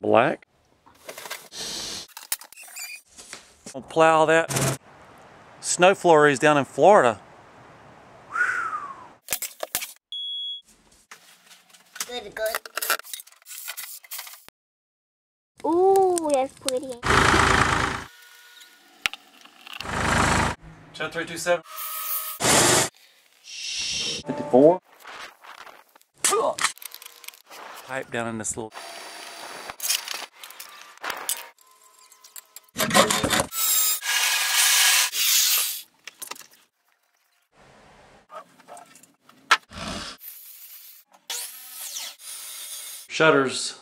Black. We'll plow that snow flurries down in Florida. Good, good. Ooh, that's pretty. Channel 327. 54. Pipe down in this little. Shutters.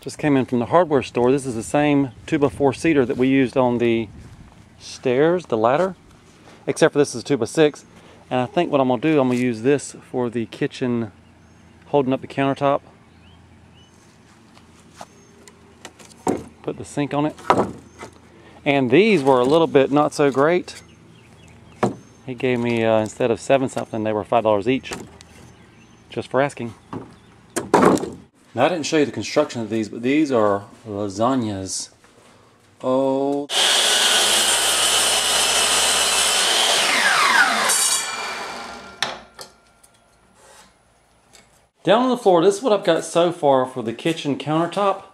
Just came in from the hardware store. This is the same 2x4 cedar that we used on the stairs, the ladder, except for this is 2x6. And I think what I'm gonna do, I'm gonna use this for the kitchen, holding up the countertop. Put the sink on it. And these were a little bit not so great. He gave me, uh, instead of seven something, they were $5 each. Just for asking. Now I didn't show you the construction of these, but these are lasagnas. Oh. Down on the floor, this is what I've got so far for the kitchen countertop.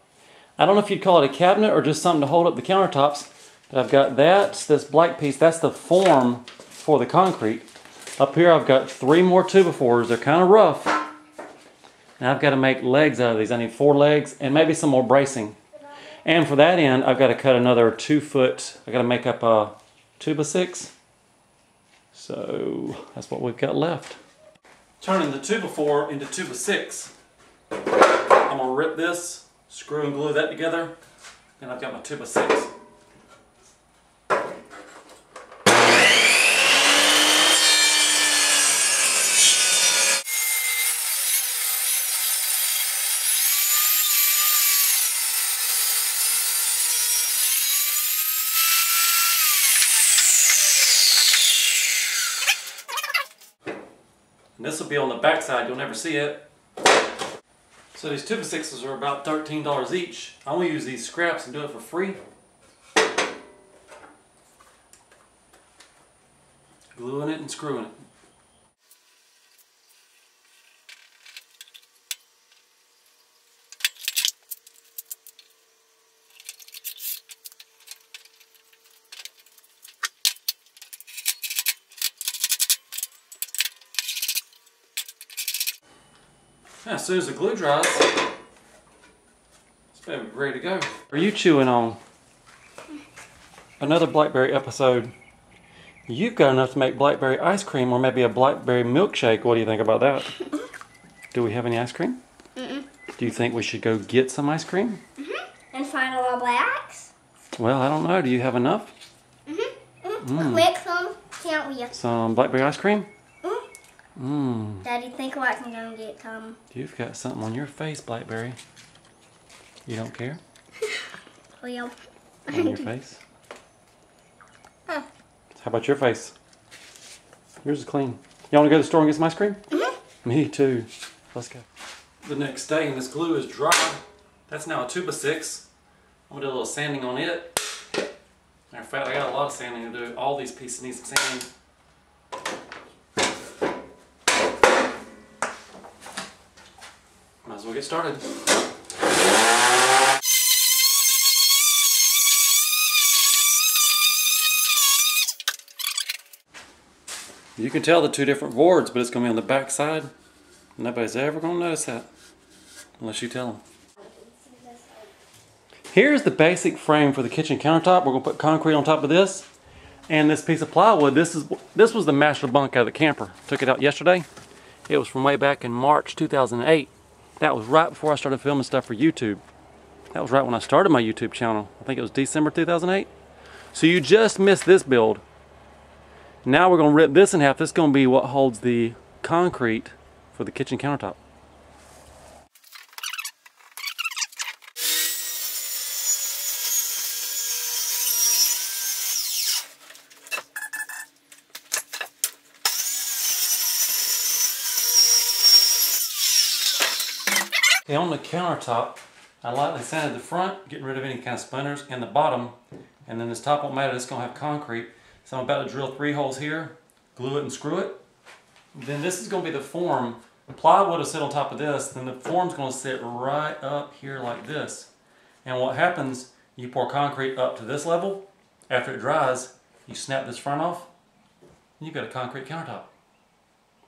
I don't know if you'd call it a cabinet or just something to hold up the countertops, but I've got that, this black piece, that's the form for the concrete. Up here I've got three more 2x4s, they're kind of rough. Now I've got to make legs out of these. I need four legs and maybe some more bracing. And for that end, I've got to cut another two foot. I've got to make up a two by six. So that's what we've got left. Turning the two by four into two by six. I'm gonna rip this, screw and glue that together, and I've got my two by six. And this will be on the back side, you'll never see it. So these two by sixes are about $13 each. I'm gonna use these scraps and do it for free. Gluing it and screwing it. As soon as the glue dries, it's gonna ready to go. Are you chewing on another blackberry episode? You've got enough to make blackberry ice cream or maybe a blackberry milkshake. What do you think about that? Do we have any ice cream? Mm-mm. Do you think we should go get some ice cream? And find a lot of blacks. Well, I don't know. Do you have enough? Mm-hmm. Mm. Mm-hmm. Quick, some, can't we? Some blackberry ice cream? Mm. Mmm. Daddy, think like I'm gonna get Tom. You've got something on your face, Blackberry. You don't care? Well, On your face? Huh. How about your face? Yours is clean. You want to go to the store and get some ice cream? Mhm. Me too. Let's go. The next day, and this glue is dry. That's now a two by six. I'm gonna do a little sanding on it. Matter of fact, I got a lot of sanding to do. All these pieces need some sanding. Might as well get started. You can tell the two different boards, but it's going to be on the back side. Nobody's ever going to notice that. Unless you tell them. Here's the basic frame for the kitchen countertop. We're going to put concrete on top of this. And this piece of plywood, this is this was the master bunk out of the camper. Took it out yesterday. It was from way back in March 2008. That was right before I started filming stuff for YouTube. That was right when I started my YouTube channel. I think it was December 2008. So you just missed this build. Now we're going to rip this in half. This is going to be what holds the concrete for the kitchen countertop. Countertop, I lightly sanded the front, getting rid of any kind of splinters, and the bottom. And then this top won't matter, it's gonna have concrete. So I'm about to drill three holes here, glue it and screw it. Then this is gonna be the form. Plywood will sit on top of this, then the form's gonna sit right up here like this. And what happens, you pour concrete up to this level, after it dries, you snap this front off, and you've got a concrete countertop.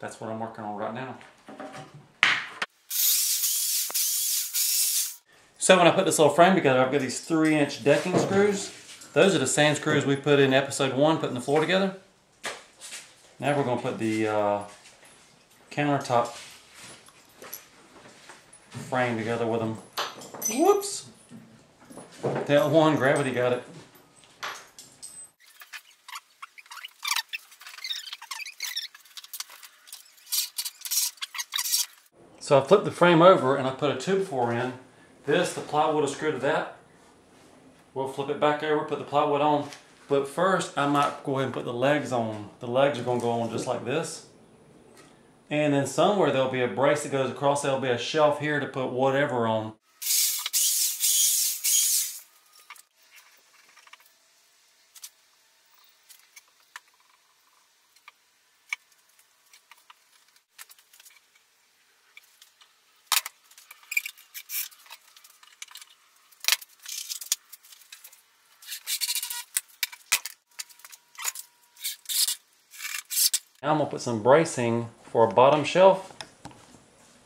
That's what I'm working on right now. So when I put this little frame together, I've got these three inch decking screws. Those are the same screws we put in episode one, putting the floor together. Now we're gonna put the uh, countertop frame together with them. Whoops! That one, gravity got it. So I flipped the frame over and I put a 2x4 in. This, the plywood is screwed to that. We'll flip it back over, put the plywood on. But first, I might go ahead and put the legs on. The legs are gonna go on just like this. And then somewhere there'll be a brace that goes across. There'll be a shelf here to put whatever on. Now I'm gonna put some bracing for a bottom shelf.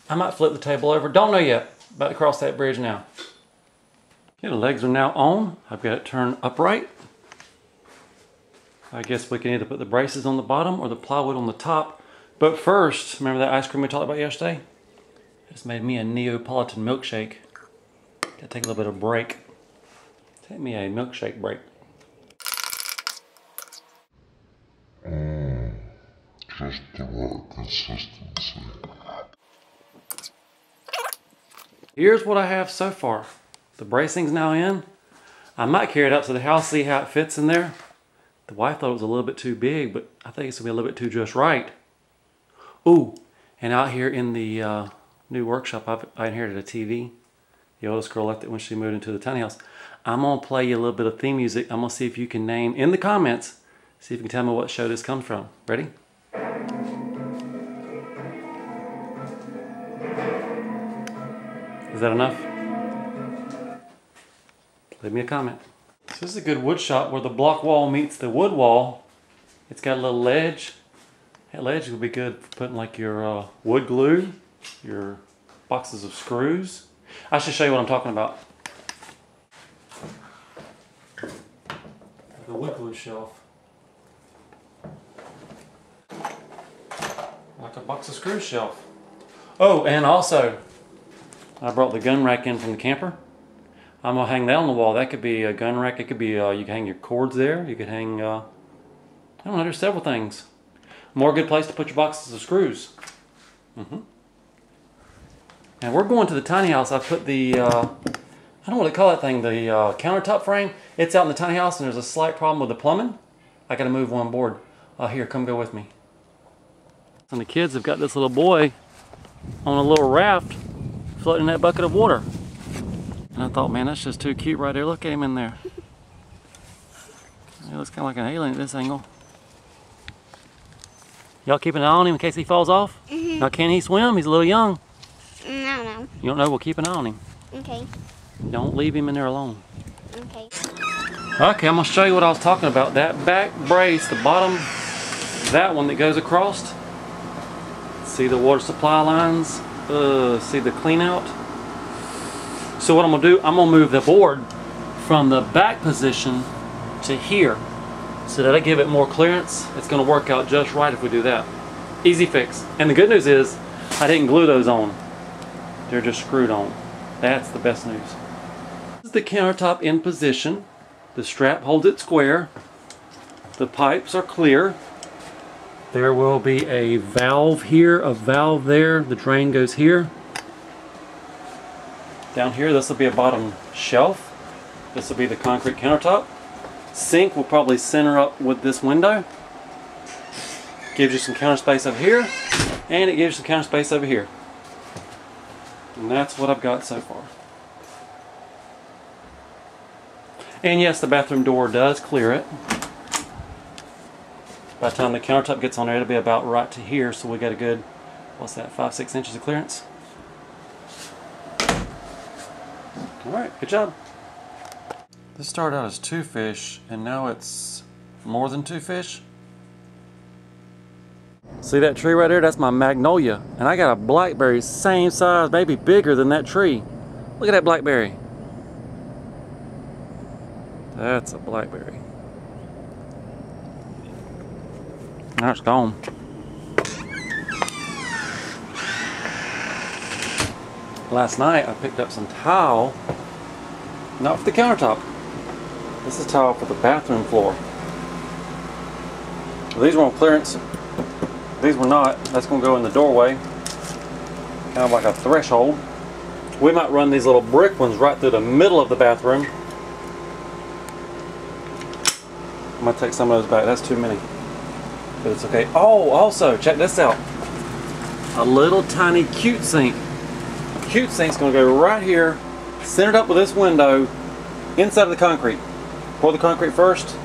I might flip the table over. Don't know yet. About to cross that bridge now. Okay, the legs are now on. I've got it turned upright. I guess we can either put the braces on the bottom or the plywood on the top. But first, remember that ice cream we talked about yesterday? It's made me a Neapolitan milkshake. Gotta take a little bit of break. Take me a milkshake break. Just the right consistency. Here's what I have so far. The bracing's now in. I might carry it up to the house, see how it fits in there. The wife thought it was a little bit too big, but I think it's gonna be a little bit too just right. Ooh, and out here in the uh, new workshop, I've, I inherited a TV. The oldest girl left it when she moved into the tiny house. I'm gonna play you a little bit of theme music. I'm gonna see if you can name in the comments, see if you can tell me what show this comes from. Ready? Is that enough? Leave me a comment. So this is a good wood shop where the block wall meets the wood wall. It's got a little ledge. That ledge will be good for putting like your uh, wood glue, your boxes of screws. I should show you what I'm talking about. The wood glue shelf. Like a box of screws shelf. Oh, and also, I brought the gun rack in from the camper. I'm gonna hang that on the wall. That could be a gun rack. It could be uh, you can hang your cords there. You could hang. Uh, I don't know. There's several things. More good place to put your boxes of screws. Mm-hmm. And we're going to the tiny house. I put the uh, I don't what to call that thing. The uh, countertop frame. It's out in the tiny house, and there's a slight problem with the plumbing. I got to move one board. Uh, here, come go with me. And the kids have got this little boy on a little raft floating in that bucket of water. And I thought, man, that's just too cute right there. Look at him in there. He looks kind of like an alien at this angle. Y'all keep an eye on him in case he falls off? Mm -hmm. Now, can he swim? He's a little young. No, no. You don't know? We'll keep an eye on him. Okay. Don't leave him in there alone. Okay. Okay, I'm going to show you what I was talking about. That back brace, the bottom, that one that goes across. See the water supply lines? Uh, see the clean out? So what I'm gonna do, I'm gonna move the board from the back position to here. So that I give it more clearance, it's gonna work out just right if we do that. Easy fix. And the good news is, I didn't glue those on. They're just screwed on. That's the best news. This is the countertop in position. The strap holds it square. The pipes are clear. There will be a valve here, a valve there. The drain goes here. Down here, this will be a bottom shelf. This will be the concrete countertop. Sink will probably center up with this window. Gives you some counter space over here, and it gives you some counter space over here. And that's what I've got so far. And yes, the bathroom door does clear it. By the time the countertop gets on there, it'll be about right to here, so we got a good, what's that, five, six inches of clearance? All right, good job. This started out as two fish, and now it's more than two fish. See that tree right there? That's my magnolia. And I got a blackberry same size, maybe bigger than that tree. Look at that blackberry. That's a blackberry. Now it's gone. Last night I picked up some tile, not for the countertop. This is tile for the bathroom floor. These were on clearance. These were not. That's going to go in the doorway. Kind of like a threshold. We might run these little brick ones right through the middle of the bathroom. I'm going to take some of those back. That's too many. But it's okay. Oh, also, check this out. A little tiny cute sink. Cute sink's to go right here, centered up with this window, inside of the concrete. Pour the concrete first,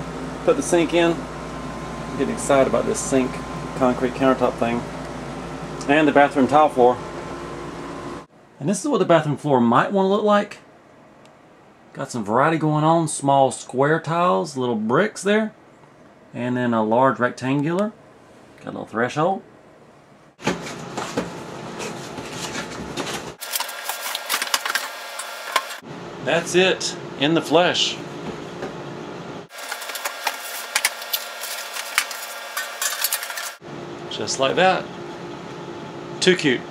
put the sink in. I'm getting excited about this sink concrete countertop thing. And the bathroom tile floor. And this is what the bathroom floor might want to look like. Got some variety going on. Small square tiles, little bricks there. And then a large rectangular. Got a little threshold. That's it in the flesh. Just like that. Too cute.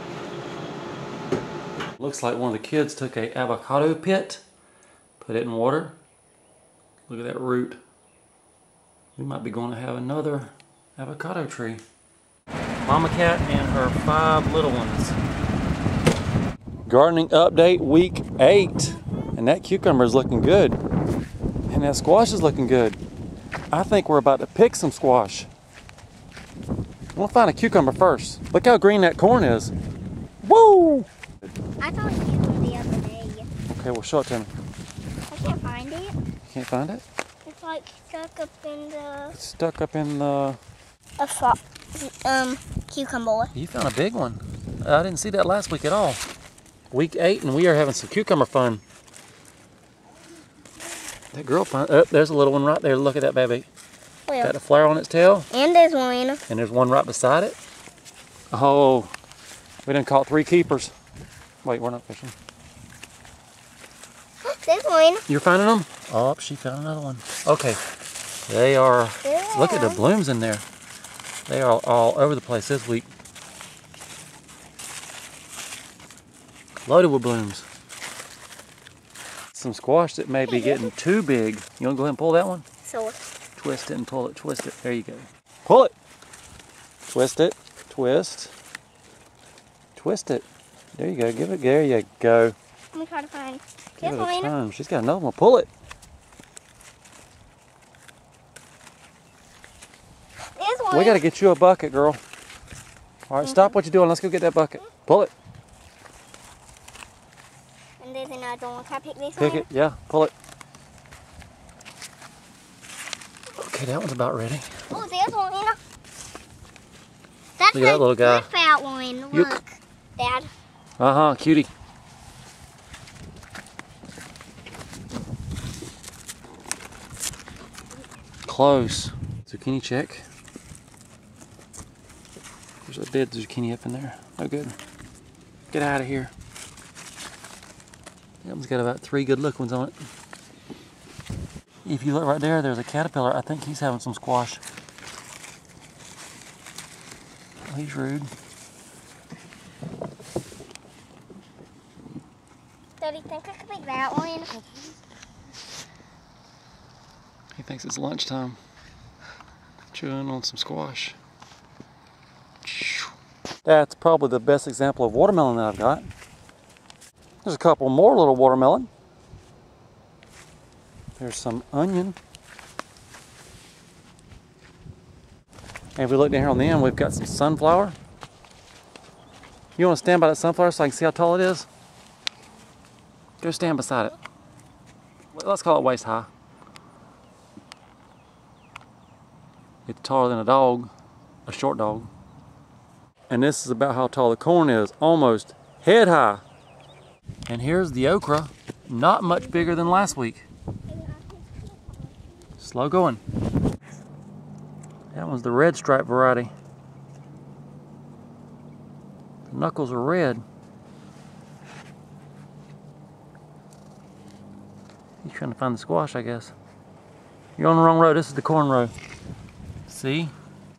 Looks like one of the kids took a avocado pit, put it in water. Look at that root. We might be going to have another avocado tree. Mama cat and her five little ones. Gardening update week eight. And that cucumber is looking good. And that squash is looking good. I think we're about to pick some squash. We'll find a cucumber first. Look how green that corn is. Woo! I found you the other day. Okay, well show it to me. I can't find it. Can't find it? It's like stuck up in the It's stuck up in the... a fo- um cucumber. You found a big one. I didn't see that last week at all. Week eight and we are having some cucumber fun. That girl found... Oh, there's a little one right there. Look at that baby. Well, Got a flower on its tail. and there's one. And there's one right beside it. Oh, we done caught three keepers. Wait, we're not fishing. There's one. You're finding them? Oh, she found another one. Okay, they are. Look at the blooms in there. They are all over the place this week. Loaded with blooms. Some squash that may be getting too big. You want to go ahead and pull that one? So Twist it and pull it. Twist it. There you go. Pull it. Twist it. Twist. Twist it. There you go. Give it. There you go. let me try to find. Give There's it a one. time. She's got another one. Pull it. There's one. We got to get you a bucket, girl. All right, stop what you're doing. Let's go get that bucket. Pull it. And there's another one. Can I pick this Pick one? it. Yeah, pull it. Okay, that one's about ready. Oh, there's one. That's Look at that little guy. good fat one. Look, Dad. Uh huh, cutie. Close. Zucchini check. There's a dead zucchini up in there. Oh, good. Get out of here. That one's got about three good look ones on it. If you look right there, there's a caterpillar. I think he's having some squash. Oh, he's rude. Daddy, think I could pick that one? He thinks it's lunchtime. Chewing on some squash. That's probably the best example of watermelon that I've got. There's a couple more little watermelon. There's some onion. And if we look down here on the end, we've got some sunflower. You want to stand by that sunflower so I can see how tall it is? Go stand beside it. Let's call it waist high. It's taller than a dog, a short dog. And this is about how tall the corn is, almost head high. And here's the okra, not much bigger than last week. Slow going. That one's the red stripe variety. The knuckles are red. He's trying to find the squash, I guess. You're on the wrong road. This is the corn row. See?